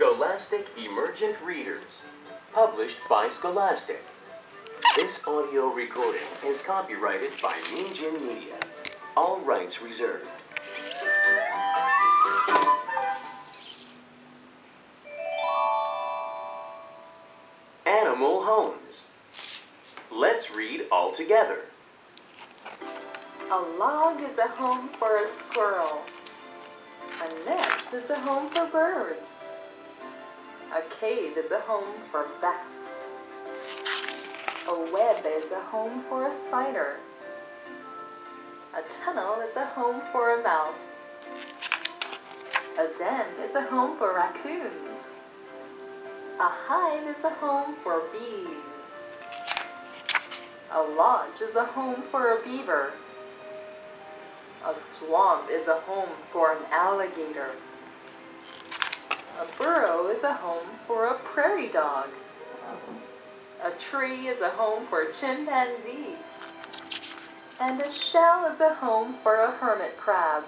Scholastic Emergent Readers, published by Scholastic. This audio recording is copyrighted by Ninja Media. All rights reserved. Animal Homes. Let's read all together. A log is a home for a squirrel. A nest is a home for birds. A cave is a home for bats. A web is a home for a spider. A tunnel is a home for a mouse. A den is a home for raccoons. A hive is a home for bees. A lodge is a home for a beaver. A swamp is a home for an alligator. Burrow is a home for a prairie dog. A tree is a home for chimpanzees. And a shell is a home for a hermit crab.